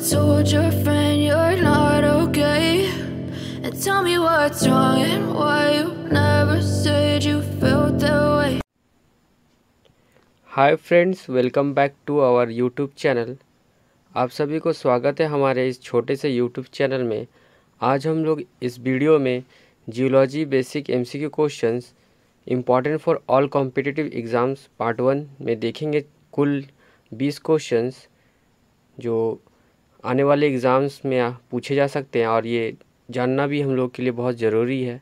told your friend you're not okay? And tell me what's wrong and why you never said you felt that way. Hi friends welcome back to our YouTube channel आप सभी को स्वागत है हमारे इस छोटे से YouTube channel में आज हम लोग इस वीडियो में geology basic M C MCQ questions important for all competitive exams part one में देखेंगे कुल बीस क्वेश्चंस जो आने वाले एग्ज़ाम्स में पूछे जा सकते हैं और ये जानना भी हम लोग के लिए बहुत ज़रूरी है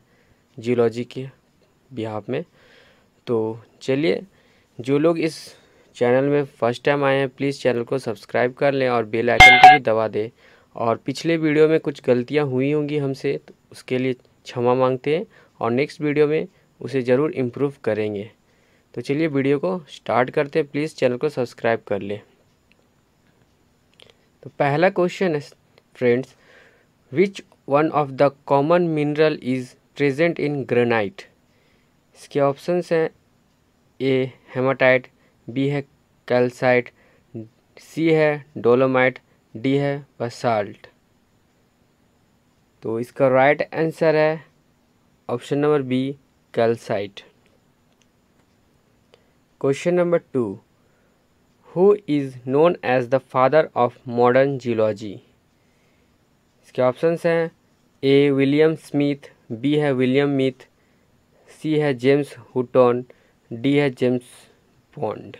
जियोलॉजी के बिहाफ में। तो चलिए, जो लोग इस चैनल में फ़र्स्ट टाइम आए हैं, प्लीज़ चैनल को सब्सक्राइब कर लें और बेल आइकन को भी दबा दें। और पिछले वीडियो में कुछ गलतियाँ हुई होंगी हमसे तो उसके लिए क्षमा मांगते हैं और नेक्स्ट वीडियो में उसे ज़रूर इम्प्रूव करेंगे। तो चलिए, वीडियो को स्टार्ट करते हैं। प्लीज़ चैनल को सब्सक्राइब कर लें। तो पहला क्वेश्चन है friends which one of the common mineral is present in granite इसके ऑप्शंस हैं ए हेमाटाइट बी है कैल्साइट सी है डोलोमाइट डी है बसाल्ट तो इसका राइट right आंसर है option number B calcite question number two who is known as the father of modern geology इसके options हैं ए विलियम स्मिथ बी है William myth C है James Hutton D है James Bond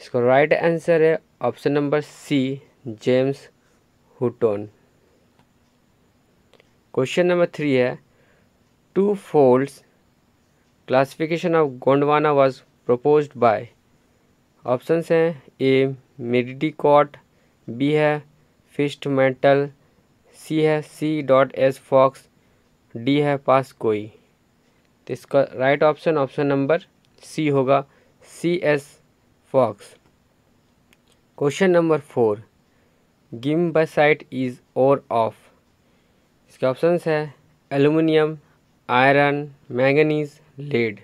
इसका right answer है option number C James Hutton question number three है two folds classification of Gondwana was proposed by options हैं, A Medlicott B है Feistmantel C है, C dot S Fox, D है, पास कोई। तो इसका right option option number C होगा, C S Fox. Question number four, gibbsite is ore of. इसके options है एलुमिनियम आयरन, मैंगनीज, लेड।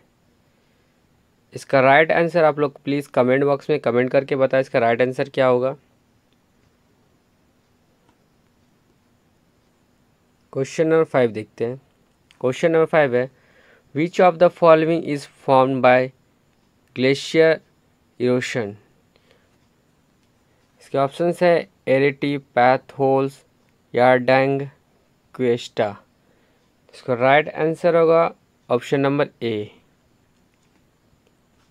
इसका राइट आंसर आप लोग प्लीज़ कमेंट बॉक्स में कमेंट करके बताएँ, इसका राइट आंसर क्या होगा? क्वेश्चन नंबर फाइव देखते हैं। क्वेश्चन नंबर फाइव है which of the following is form by glacier erosion इसके ऑप्शंस है एरिटी पैथोल्स यार्डैंग क्वेस्टा इसका राइट आंसर होगा option number A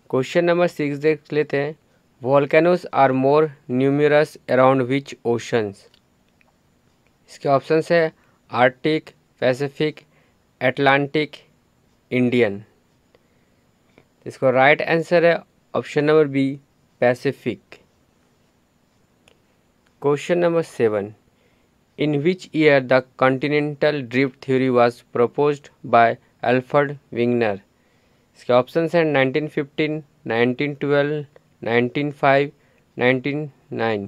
question number six देख लेते हैं। Volcanoes are more numerous around which oceans इसके options है आर्टिक पैसिफिक एटलांटिक इंडियन इसका राइट आंसर है option number B Pacific question number seven in which year the continental drift theory was proposed by Alfred Wegener इसके options हैं 1915, 1912, 1905, 1909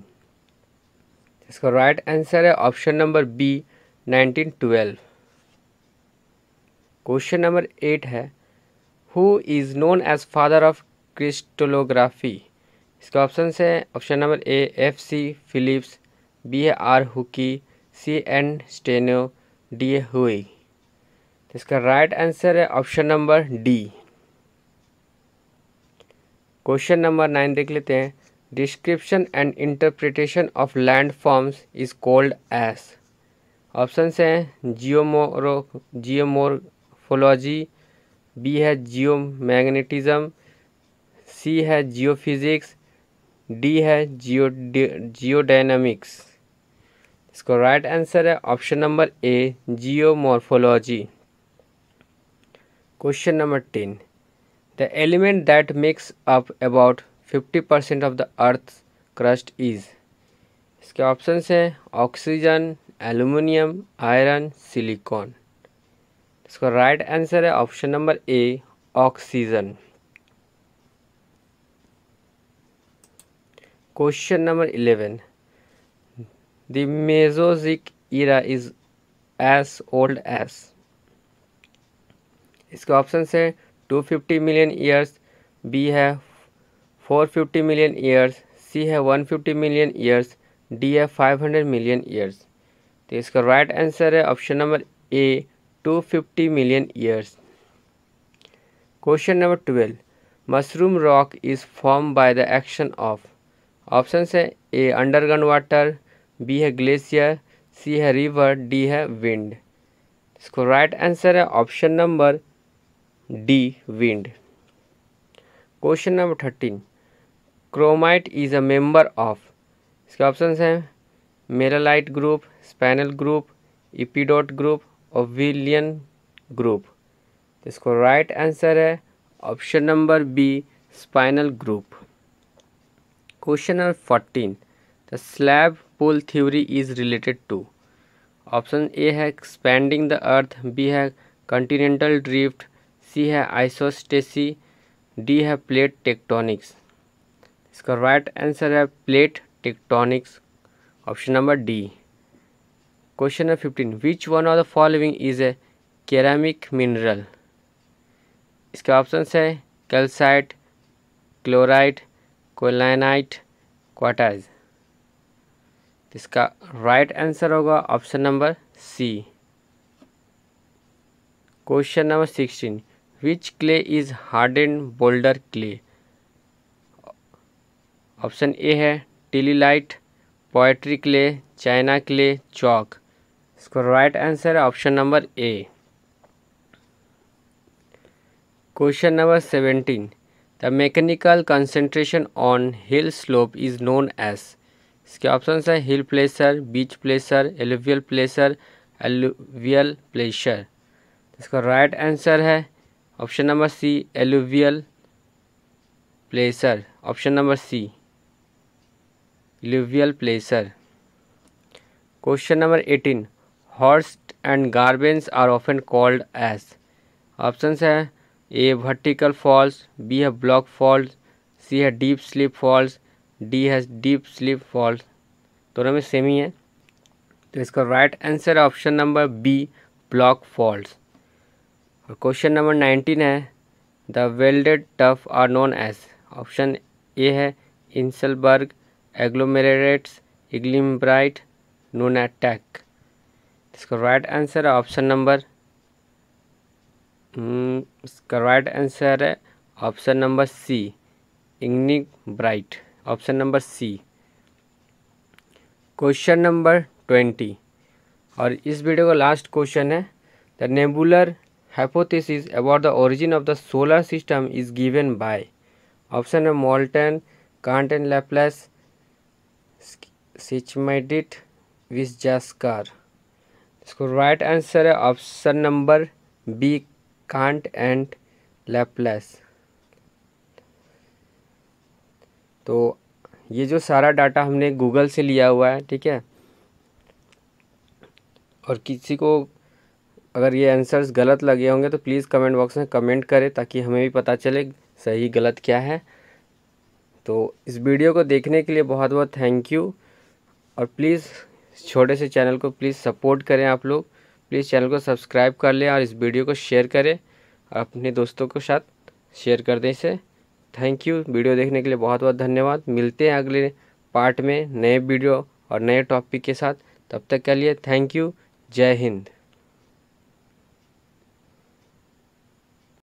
इसका right answer है option number B 1912 question number eight है who is known as father of crystallography इसके option है option number A F C Phillips B है R Hooke C N Steno D Hauy इसका right answer है option number D question number nine देख लेते हैं। Description and interpretation of land forms is called as. Option हैं, जियोमोरो, जियोमोरफोलॉजी, B है geo magnetism सी है जियोफिजिक्स, डी है जियो जियोडाइनमिक्स इसका राइट आंसर है option number A, geomorphology. Question number ten. Element that makes up about fifty percent of the earth crust is इसके option हैं ऑक्सीजन एल्यूमिनियम आयरन सिलिकॉन इसका right answer है option number A oxygen question number eleven the Mesozoic era is as old as इसके option है 250 million years B है 450 million years C है 150 million years D है five hundred million years तो इसका right answer है option number A two fifty million years question number twelve mushroom rock is form by the action of option है A underground water B है glacier C है river D है wind इसको right answer है option number D wind question number thirteen chromite is a member of इसके option हैं melilite group spinel group epidote group और विलियन group इसको right answer है option number B spinel group question number fourteen the slab pull theory is related to option A है expanding the earth B है continental drift C है isostasy, D है plate tectonics. इसका right answer है plate tectonics, option number D. Question number fifteen which one of the following is a ceramic mineral इसके option है calcite chloride kaolinite quartzite इसका right answer होगा option number C question number sixteen which clay is hardened boulder clay option A है tillite pottery clay china clay chalk इसका right answer है option number A question number seventeen the mechanical concentration on hill slope is known as इसके option है hill प्लेसर बीच प्लेसर alluvial प्लेसर alluvial placer इसका right answer है option number C alluvial placer. Option number C alluvial placer. Question number eighteen horse and grabens are often called as. Option है, A, vertical faults, B, है block faults, C, है deep slip faults, D, है deep sleep faults. दोनों में same ही है। तो इसका right answer option number B, block fault और क्वेश्चन नंबर नाइनटीन है, the welded tuff are known as. Option A है, इंसलबर्ग एग्लोमेरेट्स इग्लिम ब्राइट इग्लिम्ब्राइट नोनाटैक इसका राइट आंसर है ऑप्शन नंबर इसका राइट आंसर है option number C इग्निक bright option number C. Question number twenty. और इस वीडियो का लास्ट क्वेश्चन है, the nebular hypothesis about the origin of the solar system is given by option है molten Kant and Laplace सिचमाइडिट विस्जास्कार इसको right answer है option number B Kant and Laplace तो ये जो सारा डाटा हमने गूगल से लिया हुआ है, ठीक है? और किसी को अगर ये आंसर्स गलत लगे होंगे तो प्लीज़ कमेंट बॉक्स में कमेंट करें ताकि हमें भी पता चले सही गलत क्या है। तो इस वीडियो को देखने के लिए बहुत बहुत थैंक यू और प्लीज़ छोटे से चैनल को प्लीज़ सपोर्ट करें आप लोग। प्लीज़ चैनल को सब्सक्राइब कर लें और इस वीडियो को शेयर करें। और अपने दोस्तों के साथ शेयर कर दें इसे। थैंक यू वीडियो देखने के लिए बहुत बहुत धन्यवाद। मिलते हैं अगले पार्ट में नए वीडियो और नए टॉपिक के साथ। तब तक के लिए थैंक यू जय हिंद।